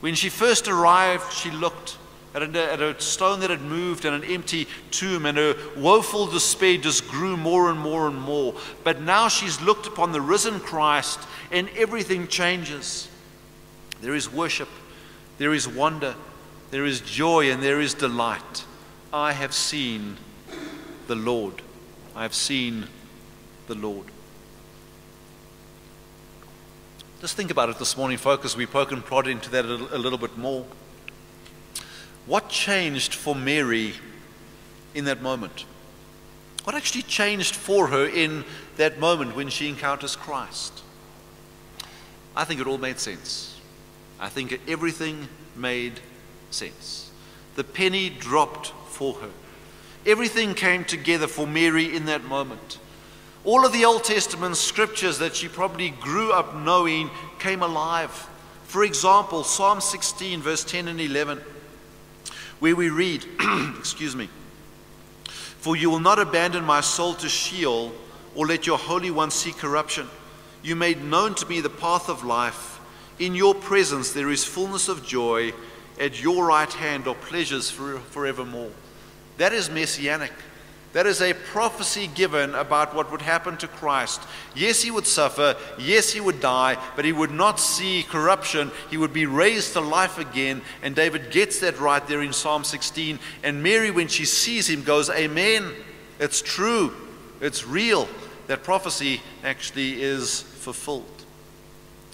When she first arrived, she looked at a, at a, stone that had moved and an empty tomb, and her woeful despair just grew more and more and more. But now she's looked upon the risen Christ, and everything changes. There is worship, there is wonder, there is joy, and there is delight. I have seen the Lord. I have seen the Lord. Just think about it this morning, folks, we poke and prod into that a little, a little bit more. What changed for Mary in that moment? What actually changed for her in that moment when she encounters Christ? I think it all made sense. I think everything made sense. The penny dropped for her. Everything came together for Mary in that moment. All of the Old Testament scriptures that she probably grew up knowing came alive. For example, Psalm 16, verse 10 and 11, where we read, excuse me, For you will not abandon my soul to Sheol, or let your Holy One see corruption. You made known to me the path of life. In your presence there is fullness of joy. at your right hand are pleasures for, forevermore. That is messianic. That is a prophecy given about what would happen to Christ. Yes, he would suffer. Yes, he would die, but he would not see corruption. He would be raised to life again. And David gets that right there in Psalm 16. And Mary, when she sees him, goes, Amen. It's true. It's real. That prophecy actually is fulfilled.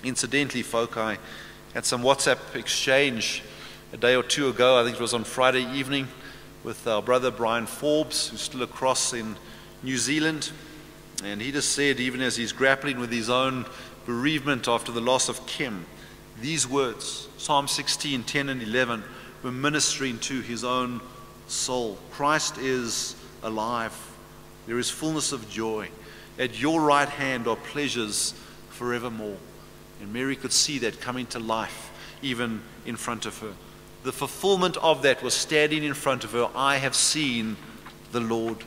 Incidentally, folk, I had some WhatsApp exchange a day or two ago. I think it was on Friday evening with our brother Brian Forbes, who's still across in New Zealand. And he just said, even as he's grappling with his own bereavement after the loss of Kim, these words, Psalm 16, 10 and 11, were ministering to his own soul. Christ is alive. There is fullness of joy. At your right hand are pleasures forevermore. And Mary could see that coming to life even in front of her the fulfillment of that was standing in front of her. I have seen the Lord.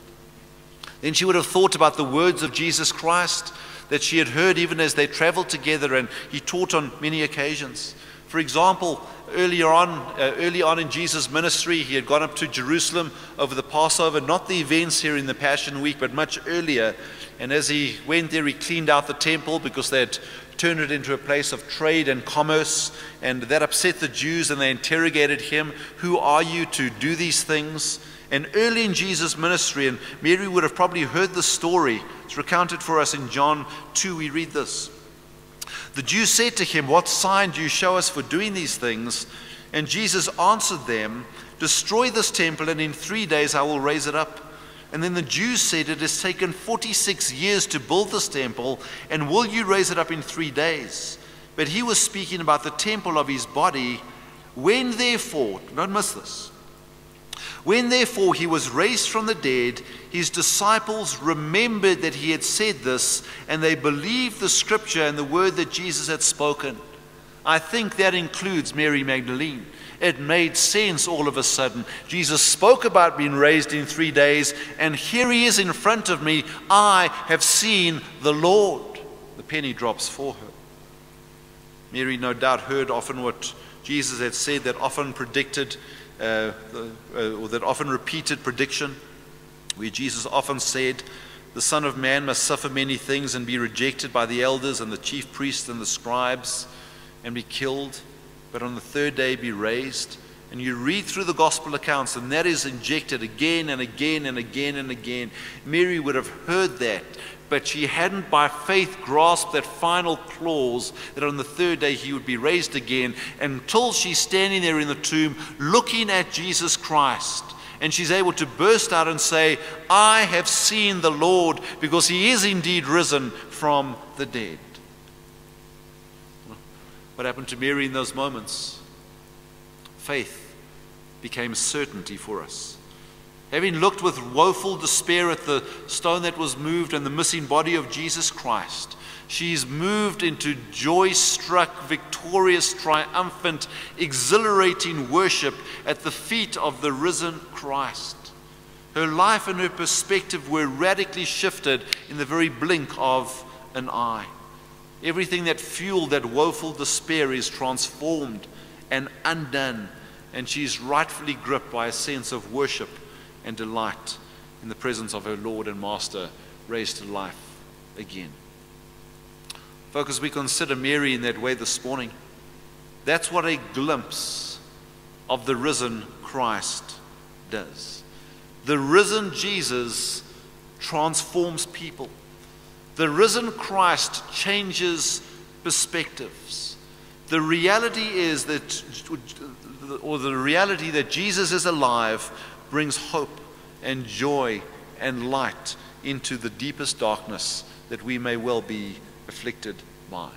Then she would have thought about the words of Jesus Christ that she had heard even as they traveled together and he taught on many occasions. For example, earlier on, uh, early on in Jesus' ministry, he had gone up to Jerusalem over the Passover, not the events here in the Passion Week, but much earlier. And as he went there, he cleaned out the temple because they had turned it into a place of trade and commerce, and that upset the Jews, and they interrogated him, Who are you to do these things? And early in Jesus' ministry, and Mary would have probably heard the story, it's recounted for us in John 2, we read this. The Jews said to him, What sign do you show us for doing these things? And Jesus answered them, Destroy this temple, and in three days I will raise it up. And then the Jews said, It has taken 46 years to build this temple, and will you raise it up in three days? But he was speaking about the temple of his body. When therefore, don't miss this, when therefore he was raised from the dead, his disciples remembered that he had said this, and they believed the scripture and the word that Jesus had spoken. I think that includes Mary Magdalene. It made sense all of a sudden. Jesus spoke about being raised in three days, and here he is in front of me. I have seen the Lord. The penny drops for her. Mary, no doubt, heard often what Jesus had said, that often predicted, uh, uh, or that often repeated prediction, where Jesus often said, The Son of Man must suffer many things and be rejected by the elders and the chief priests and the scribes and be killed but on the third day be raised. And you read through the gospel accounts, and that is injected again and again and again and again. Mary would have heard that, but she hadn't by faith grasped that final clause that on the third day he would be raised again until she's standing there in the tomb looking at Jesus Christ. And she's able to burst out and say, I have seen the Lord because he is indeed risen from the dead. What happened to Mary in those moments? Faith became certainty for us. Having looked with woeful despair at the stone that was moved and the missing body of Jesus Christ, she's moved into joy struck, victorious, triumphant, exhilarating worship at the feet of the risen Christ. Her life and her perspective were radically shifted in the very blink of an eye. Everything that fueled that woeful despair is transformed and undone, and she is rightfully gripped by a sense of worship and delight in the presence of her Lord and Master raised to life again. Folks, we consider Mary in that way this morning. That's what a glimpse of the risen Christ does. The risen Jesus transforms people. The risen Christ changes perspectives. The reality is that, or the reality that Jesus is alive brings hope and joy and light into the deepest darkness that we may well be afflicted by.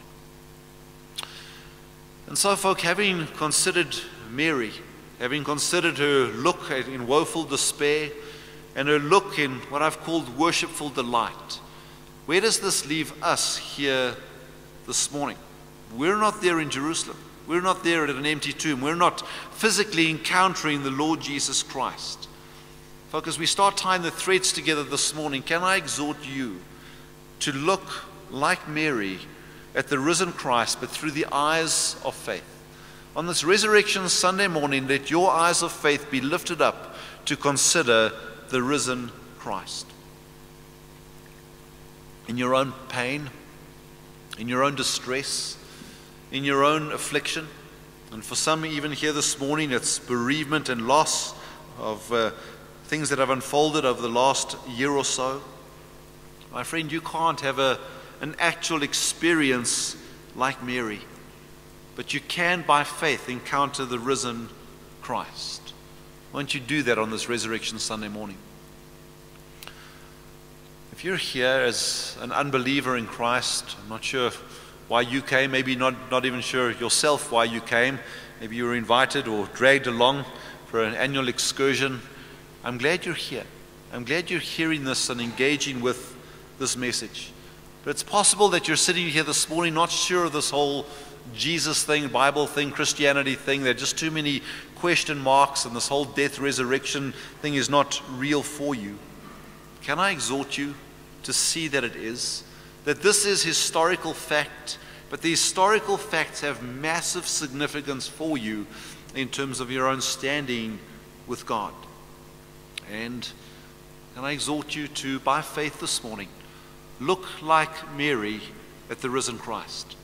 And so, folk, having considered Mary, having considered her look in woeful despair and her look in what I've called worshipful delight, where does this leave us here this morning? We're not there in Jerusalem. We're not there at an empty tomb. We're not physically encountering the Lord Jesus Christ. Folks, as we start tying the threads together this morning, can I exhort you to look like Mary at the risen Christ, but through the eyes of faith, on this Resurrection Sunday morning, let your eyes of faith be lifted up to consider the risen Christ. In your own pain, in your own distress, in your own affliction, and for some, even here this morning, it's bereavement and loss of uh, things that have unfolded over the last year or so. My friend, you can't have a, an actual experience like Mary, but you can, by faith, encounter the risen Christ. Won't you do that on this Resurrection Sunday morning? If you're here as an unbeliever in Christ, I'm not sure why you came, maybe not, not even sure yourself why you came, maybe you were invited or dragged along for an annual excursion. I'm glad you're here. I'm glad you're hearing this and engaging with this message. But it's possible that you're sitting here this morning not sure of this whole Jesus thing, Bible thing, Christianity thing. There are just too many question marks, and this whole death resurrection thing is not real for you. Can I exhort you to see that it is? That this is historical fact, but the historical facts have massive significance for you in terms of your own standing with God. And can I exhort you to, by faith this morning, look like Mary at the risen Christ.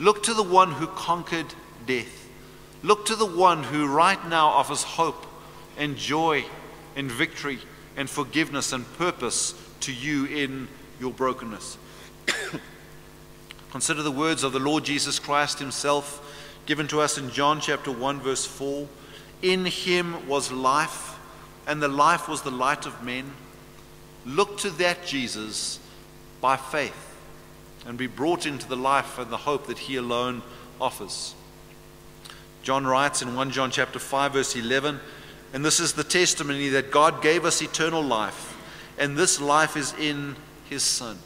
Look to the one who conquered death. Look to the one who right now offers hope and joy and victory and forgiveness and purpose to you in your brokenness. Consider the words of the Lord Jesus Christ himself given to us in John chapter 1 verse 4. In him was life and the life was the light of men. Look to that Jesus by faith and be brought into the life and the hope that he alone offers. John writes in 1 John chapter 5 verse 11, and this is the testimony that God gave us eternal life, and this life is in his son.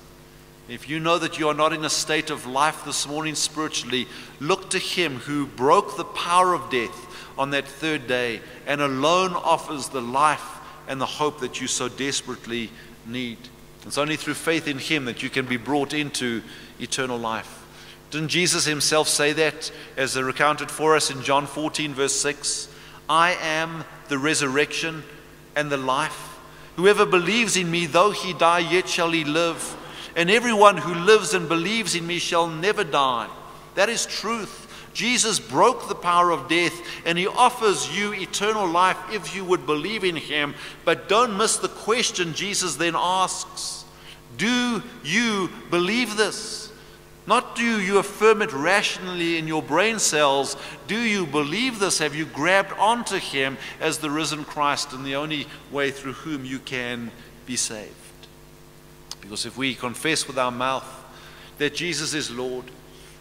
If you know that you are not in a state of life this morning spiritually, look to him who broke the power of death on that third day and alone offers the life and the hope that you so desperately need. It's only through faith in Him that you can be brought into eternal life. Didn't Jesus Himself say that as recounted for us in John 14, verse 6? I am the resurrection and the life. Whoever believes in me, though he die, yet shall he live. And everyone who lives and believes in me shall never die. That is truth. Jesus broke the power of death and he offers you eternal life if you would believe in him. But don't miss the question Jesus then asks Do you believe this? Not do you affirm it rationally in your brain cells. Do you believe this? Have you grabbed onto him as the risen Christ and the only way through whom you can be saved? Because if we confess with our mouth that Jesus is Lord,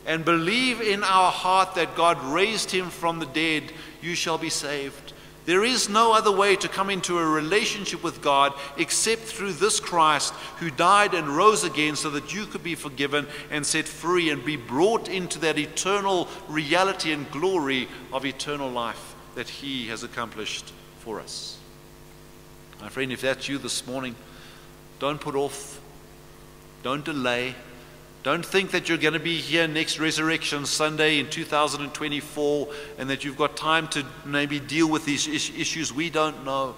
and believe in our heart that God raised him from the dead, you shall be saved. There is no other way to come into a relationship with God except through this Christ who died and rose again so that you could be forgiven and set free and be brought into that eternal reality and glory of eternal life that he has accomplished for us. My friend, if that's you this morning, don't put off, don't delay. Don't think that you're going to be here next Resurrection Sunday in 2024 and that you've got time to maybe deal with these issues. We don't know.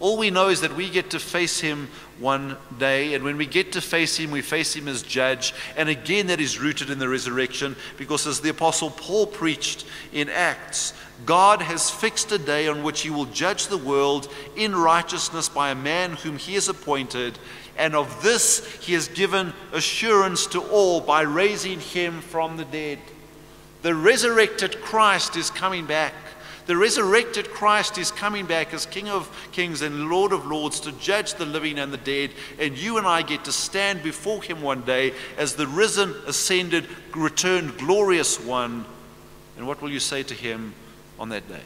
All we know is that we get to face him one day, and when we get to face him, we face him as judge. And again, that is rooted in the resurrection, because as the Apostle Paul preached in Acts, God has fixed a day on which he will judge the world in righteousness by a man whom he has appointed. And of this he has given assurance to all by raising him from the dead. The resurrected Christ is coming back. The resurrected Christ is coming back as King of kings and Lord of lords to judge the living and the dead. And you and I get to stand before him one day as the risen, ascended, returned, glorious one. And what will you say to him on that day?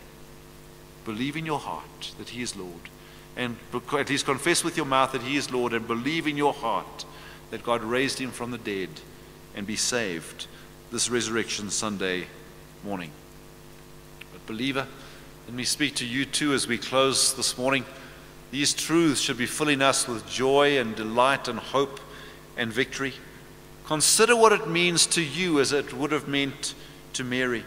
Believe in your heart that he is Lord. And at least confess with your mouth that he is Lord and believe in your heart that God raised him from the dead and be saved this resurrection Sunday morning. But, believer, let me speak to you too as we close this morning. These truths should be filling us with joy and delight and hope and victory. Consider what it means to you as it would have meant to Mary.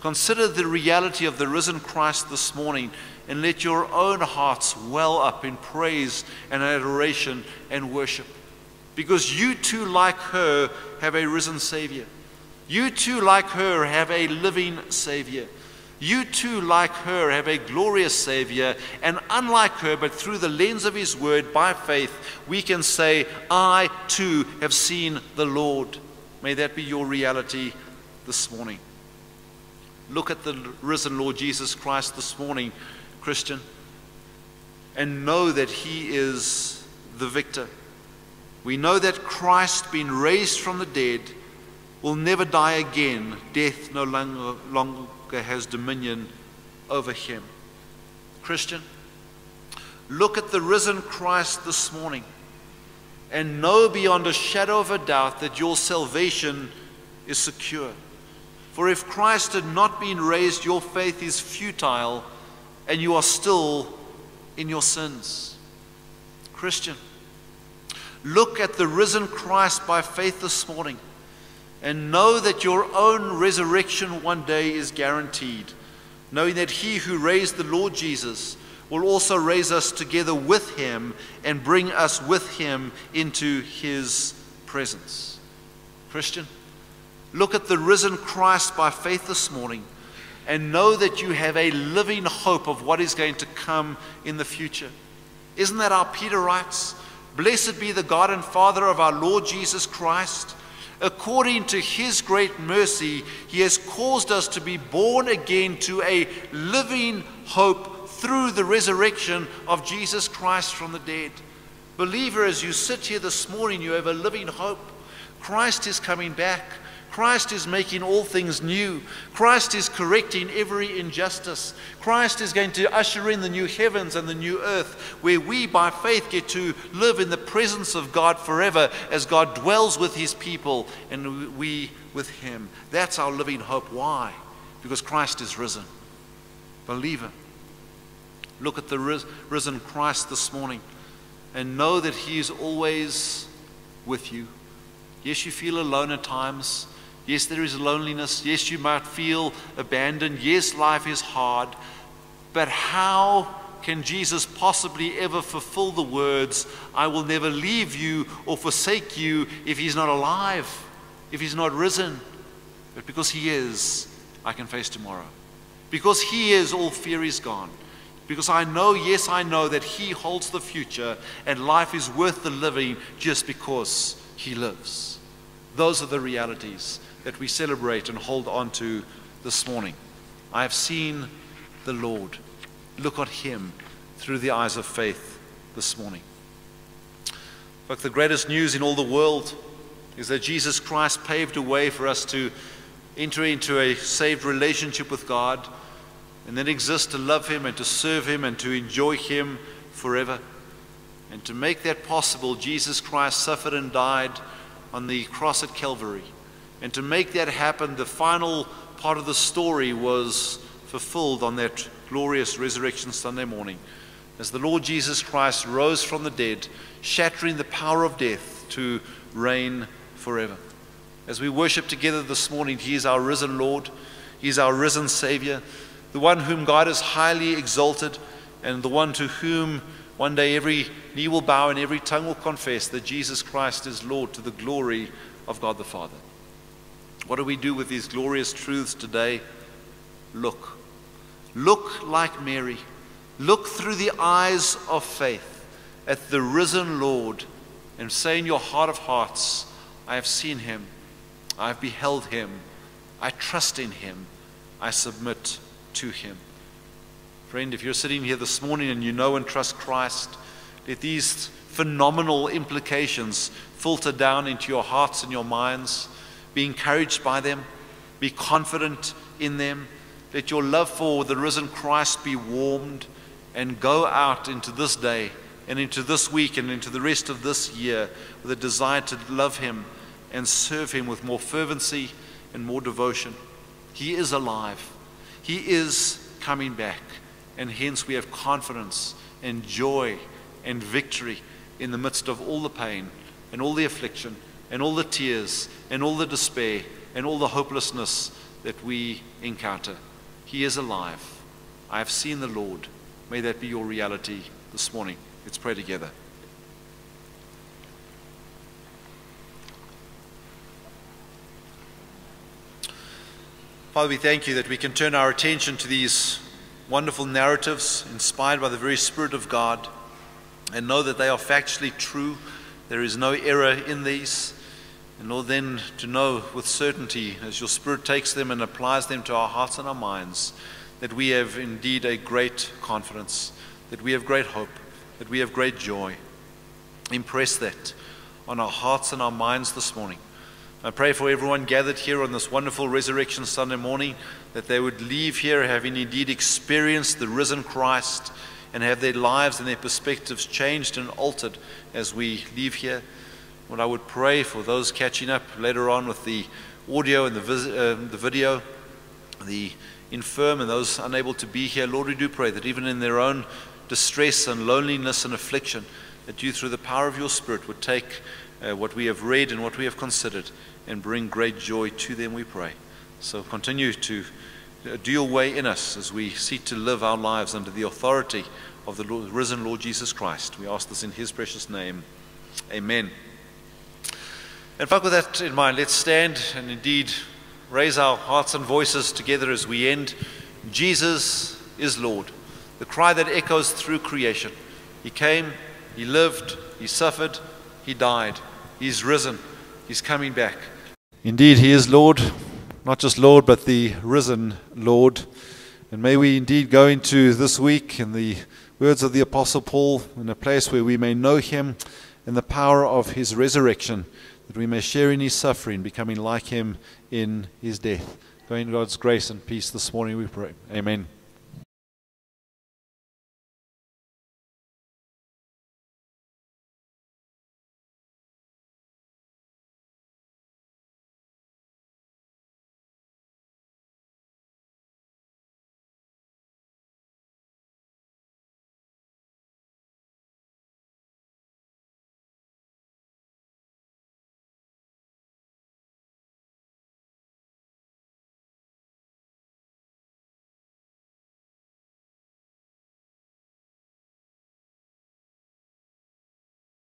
Consider the reality of the risen Christ this morning and let your own hearts well up in praise and adoration and worship. Because you too, like her, have a risen Savior. You too, like her, have a living Savior. You too, like her, have a glorious Savior. And unlike her, but through the lens of His Word, by faith, we can say, I too have seen the Lord. May that be your reality this morning. Look at the risen Lord Jesus Christ this morning, Christian, and know that He is the victor. We know that Christ, being raised from the dead, will never die again. Death no longer, longer has dominion over him. Christian, look at the risen Christ this morning and know beyond a shadow of a doubt that your salvation is secure. For if Christ had not been raised, your faith is futile and you are still in your sins. Christian, look at the risen Christ by faith this morning and know that your own resurrection one day is guaranteed, knowing that he who raised the Lord Jesus will also raise us together with him and bring us with him into his presence. Christian, look at the risen Christ by faith this morning and know that you have a living hope of what is going to come in the future. Isn't that how Peter writes? Blessed be the God and Father of our Lord Jesus Christ According to his great mercy, he has caused us to be born again to a living hope through the resurrection of Jesus Christ from the dead. Believer, as you sit here this morning, you have a living hope. Christ is coming back. Christ is making all things new. Christ is correcting every injustice. Christ is going to usher in the new heavens and the new earth, where we by faith get to live in the presence of God forever as God dwells with his people and we with him. That's our living hope. Why? Because Christ is risen. Believer, look at the risen Christ this morning and know that he is always with you. Yes, you feel alone at times. Yes, there is loneliness. Yes, you might feel abandoned. Yes, life is hard. But how can Jesus possibly ever fulfill the words, I will never leave you or forsake you, if he's not alive, if he's not risen? But because he is, I can face tomorrow. Because he is, all fear is gone. Because I know, yes, I know that he holds the future and life is worth the living just because he lives. Those are the realities that we celebrate and hold on to this morning. I have seen the Lord. Look at him through the eyes of faith this morning. But the greatest news in all the world is that Jesus Christ paved a way for us to enter into a saved relationship with God and then exist to love Him and to serve Him and to enjoy Him forever. And to make that possible, Jesus Christ suffered and died on the cross at Calvary. And to make that happen, the final part of the story was fulfilled on that glorious resurrection Sunday morning as the Lord Jesus Christ rose from the dead, shattering the power of death to reign forever. As we worship together this morning, He is our risen Lord, He is our risen Savior, the one whom God has highly exalted, and the one to whom one day every knee will bow and every tongue will confess that Jesus Christ is Lord to the glory of God the Father. What do we do with these glorious truths today? Look. Look like Mary. Look through the eyes of faith at the risen Lord and say in your heart of hearts, I have seen him. I have beheld him. I trust in him. I submit to him. Friend, if you're sitting here this morning and you know and trust Christ, let these phenomenal implications filter down into your hearts and your minds. Be encouraged by them. Be confident in them. Let your love for the risen Christ be warmed and go out into this day and into this week and into the rest of this year with a desire to love Him and serve Him with more fervency and more devotion. He is alive, He is coming back, and hence we have confidence and joy and victory in the midst of all the pain and all the affliction and all the tears and all the despair and all the hopelessness that we encounter. He is alive. I have seen the Lord. May that be your reality this morning. Let's pray together. Father, we thank you that we can turn our attention to these wonderful narratives inspired by the very Spirit of God and know that they are factually true. There is no error in these. And Lord, then to know with certainty, as your Spirit takes them and applies them to our hearts and our minds, that we have indeed a great confidence, that we have great hope, that we have great joy. Impress that on our hearts and our minds this morning. I pray for everyone gathered here on this wonderful Resurrection Sunday morning that they would leave here having indeed experienced the risen Christ and have their lives and their perspectives changed and altered as we leave here. What I would pray for those catching up later on with the audio and the, vis- uh, the video, the infirm and those unable to be here, Lord, we do pray that even in their own distress and loneliness and affliction, that you, through the power of your Spirit, would take uh, what we have read and what we have considered and bring great joy to them, we pray. So continue to uh, do your way in us as we seek to live our lives under the authority of the risen Lord Jesus Christ. We ask this in his precious name. Amen. And, with that in mind, let's stand and indeed raise our hearts and voices together as we end. Jesus is Lord. The cry that echoes through creation. He came, He lived, He suffered, He died. He's risen, He's coming back. Indeed, He is Lord, not just Lord, but the risen Lord. And may we indeed go into this week in the words of the Apostle Paul, in a place where we may know Him and the power of His resurrection, that we may share in His suffering, becoming like Him in His death. Go in God's grace and peace this morning, we pray. Amen.